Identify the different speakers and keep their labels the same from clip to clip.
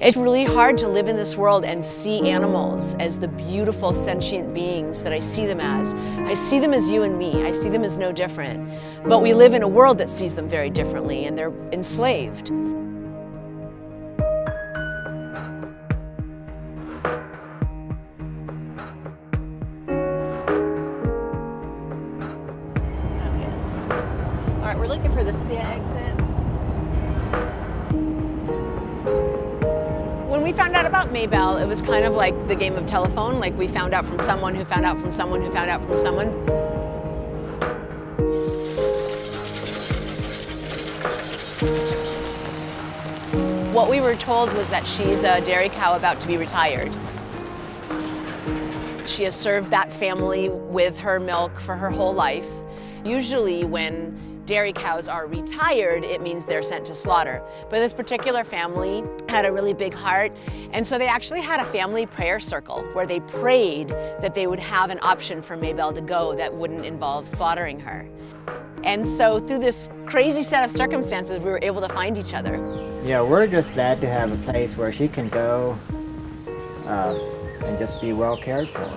Speaker 1: It's really hard to live in this world and see animals as the beautiful sentient beings that I see them as. I see them as you and me. I see them as no different. But we live in a world that sees them very differently and they're enslaved.
Speaker 2: All right, we're looking for the fifth exit.
Speaker 1: About Maybelle, it was kind of like the game of telephone. Like we found out from someone who found out from someone who found out from someone. What we were told was that she's a dairy cow about to be retired. She has served that family with her milk for her whole life. Usually when dairy cows are retired, it means they're sent to slaughter. But this particular family had a really big heart, and so they actually had a family prayer circle where they prayed that they would have an option for Maybelle to go that wouldn't involve slaughtering her. And so through this crazy set of circumstances, we were able to find each other.
Speaker 3: Yeah, we're just glad to have a place where she can go uh, and just be well cared for.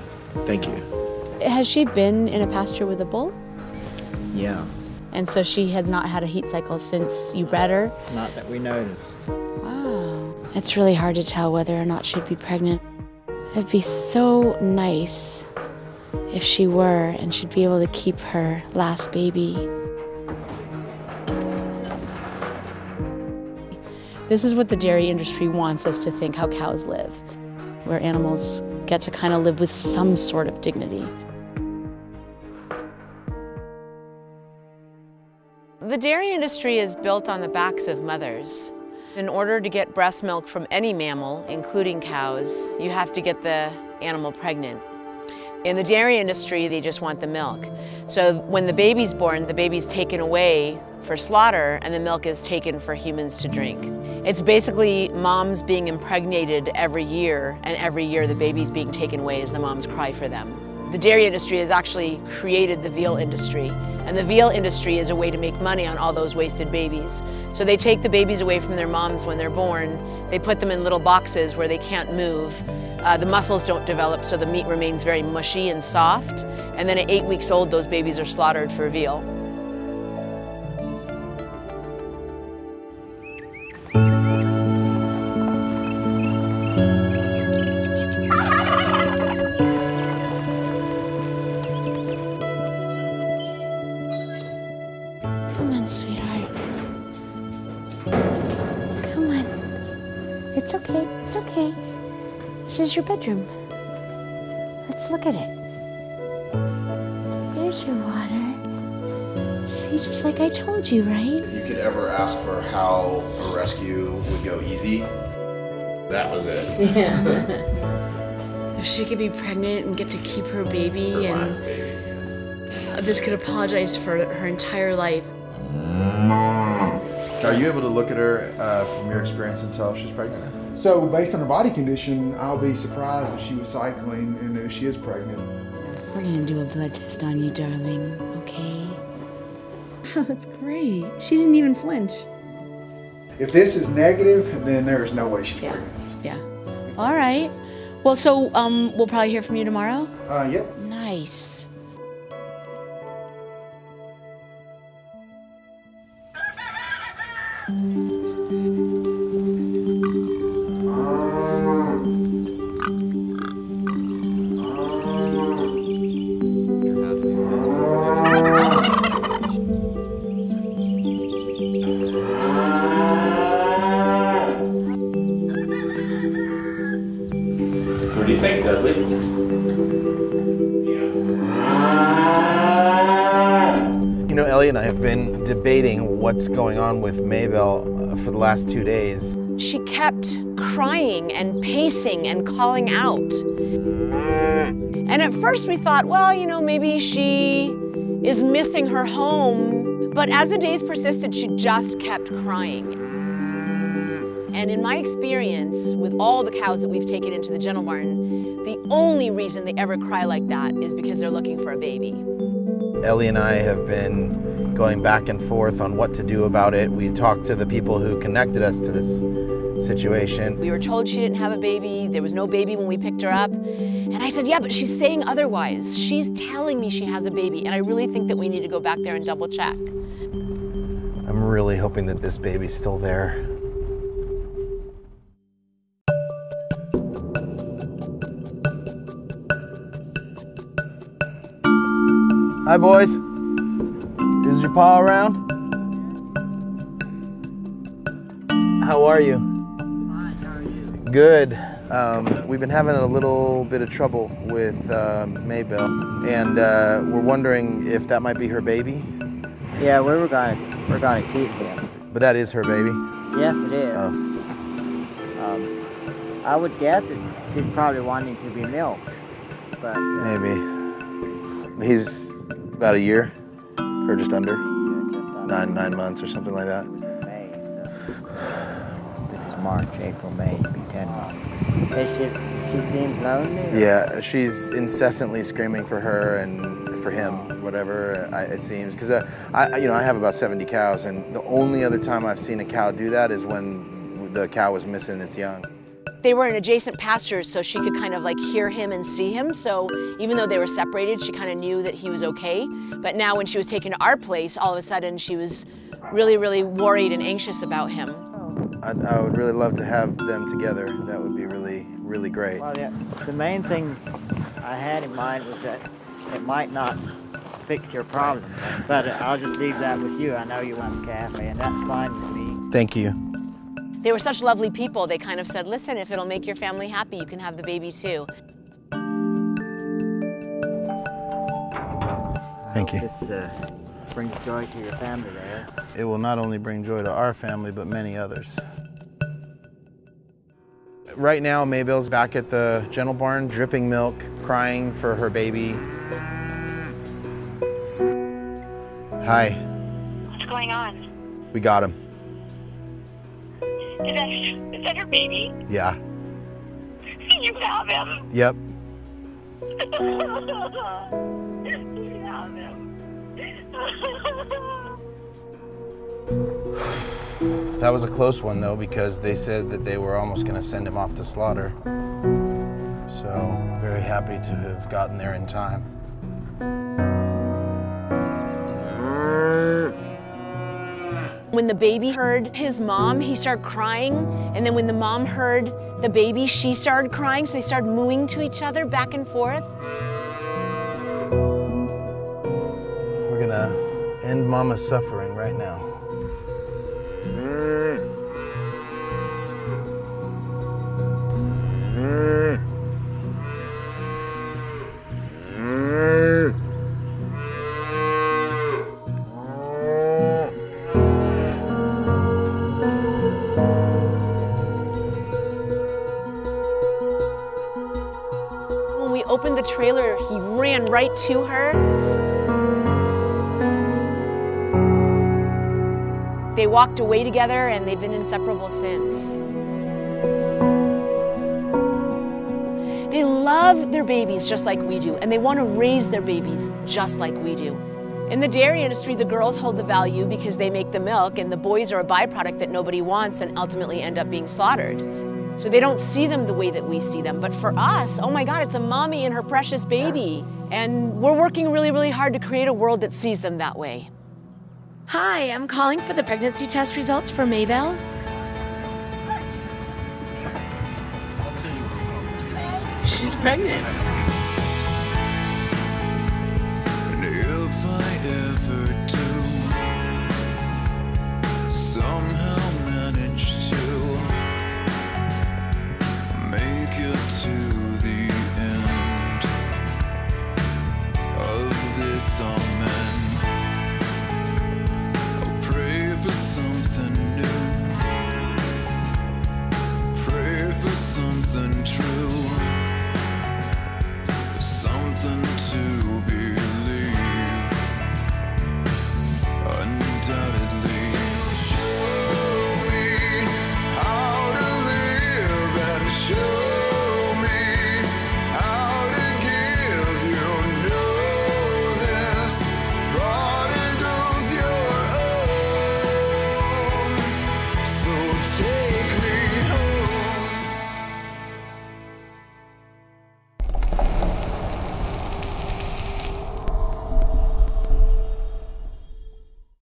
Speaker 4: Thank you.
Speaker 1: Has she been in a pasture with a bull?
Speaker 3: Yeah,
Speaker 1: And so she has not had a heat cycle since you bred her?
Speaker 3: not that we noticed.
Speaker 1: Wow. It's really hard to tell whether or not she'd be pregnant. It'd be so nice if she were and she'd be able to keep her last baby. This is what the dairy industry wants us to think how cows live, where animals get to kind of live with some sort of dignity. The dairy industry is built on the backs of mothers. In order to get breast milk from any mammal, including cows, you have to get the animal pregnant. In the dairy industry, they just want the milk. So when the baby's born, the baby's taken away for slaughter and the milk is taken for humans to drink. It's basically moms being impregnated every year and every year the baby's being taken away as the moms cry for them. The dairy industry has actually created the veal industry, and the veal industry is a way to make money on all those wasted babies. So they take the babies away from their moms when they're born, they put them in little boxes where they can't move. Uh, the muscles don't develop, so the meat remains very mushy and soft, and then at eight weeks old, those babies are slaughtered for veal. On, sweetheart. Come on. It's okay. It's okay. This is your bedroom. Let's look at it. There's your water. See, just like I told you, right?
Speaker 4: If you could ever ask for how a rescue would go easy, that was it. Yeah.
Speaker 1: If she could be pregnant and get to keep her baby,
Speaker 4: Her
Speaker 1: and
Speaker 4: last baby.
Speaker 1: this could apologize for her entire life.
Speaker 4: Are you able to look at her uh, from your experience and tell if she's pregnant?
Speaker 5: So, based on her body condition, I'll be surprised if she was cycling and if she is pregnant.
Speaker 1: We're gonna do a blood test on you, darling, okay? Oh, that's great. She didn't even flinch.
Speaker 5: If this is negative, then there is no way she's
Speaker 1: Yeah.
Speaker 5: pregnant.
Speaker 1: Yeah. All right. Well, so um, we'll probably hear from you tomorrow.
Speaker 5: Uh, yep.
Speaker 1: Nice.
Speaker 6: What do you think, Dudley?
Speaker 7: You know, Ellie and I have been debating what's going on with Maybelle uh, for the last two days.
Speaker 1: She kept crying and pacing and calling out. And at first we thought, well, you know, maybe she is missing her home. But as the days persisted, she just kept crying. And in my experience with all the cows that we've taken into the gentle barn, the only reason they ever cry like that is because they're looking for a baby.
Speaker 7: Ellie and I have been going back and forth on what to do about it. We talked to the people who connected us to this situation.
Speaker 1: We were told she didn't have a baby. There was no baby when we picked her up. And I said, Yeah, but she's saying otherwise. She's telling me she has a baby. And I really think that we need to go back there and double check.
Speaker 7: I'm really hoping that this baby's still there. Hi, boys. Paw around? How are you? Good. Um, we've been having a little bit of trouble with um, Maybelle, and uh, we're wondering if that might be her baby.
Speaker 3: Yeah, we were gonna we're gonna keep him.
Speaker 7: But that is her baby.
Speaker 3: Yes, it is.
Speaker 7: Oh.
Speaker 3: Um, I would guess it's, she's probably wanting to be milked, but uh,
Speaker 7: Maybe. He's about a year, or just under nine nine months or something like that.
Speaker 3: May. So this is March, April, May, ten months. Is she she seems lonely.
Speaker 7: Yeah, she's incessantly screaming for her and for him, whatever I, it seems. Because uh, I, you know, I have about 70 cows, and the only other time I've seen a cow do that is when the cow was missing its young.
Speaker 1: They were in adjacent pastures, so she could kind of like hear him and see him. So even though they were separated, she kind of knew that he was okay. But now, when she was taken to our place, all of a sudden she was really, really worried and anxious about him. Oh.
Speaker 7: I, I would really love to have them together. That would be really, really great.
Speaker 3: Well, yeah, the main thing I had in mind was that it might not fix your problem, but I'll just leave that with you. I know you want a cafe, and that's fine with me.
Speaker 7: Thank you.
Speaker 1: They were such lovely people. They kind of said, listen, if it'll make your family happy, you can have the baby too.
Speaker 7: Thank you.
Speaker 3: This uh, brings joy to your family there.
Speaker 7: It will not only bring joy to our family, but many others. Right now, Maybelle's back at the gentle barn, dripping milk, crying for her baby. Hi,
Speaker 6: What's going on?
Speaker 7: we got him.
Speaker 6: Is that, is that her baby?
Speaker 7: Yeah.
Speaker 6: You have him.
Speaker 7: Yep.
Speaker 6: you have him.
Speaker 7: That was a close one though, because they said that they were almost going to send him off to slaughter. So, very happy to have gotten there in time.
Speaker 1: When the baby heard his mom, he started crying. And then when the mom heard the baby, she started crying. So they started mooing to each other back and forth.
Speaker 7: We're to end Mama's suffering right now.
Speaker 1: Opened the trailer, he ran right to her. They walked away together and they've been inseparable since. They love their babies just like we do, and they want to raise their babies just like we do. In the dairy industry, the girls hold the value because they make the milk, and the boys are a byproduct that nobody wants and ultimately end up being slaughtered. So they don't see them the way that we see them. But for us, oh my God, it's a mommy and her precious baby. And we're working really, really hard to create a world that sees them that way. Hi, I'm calling for the pregnancy test results for Maybelle. She's pregnant.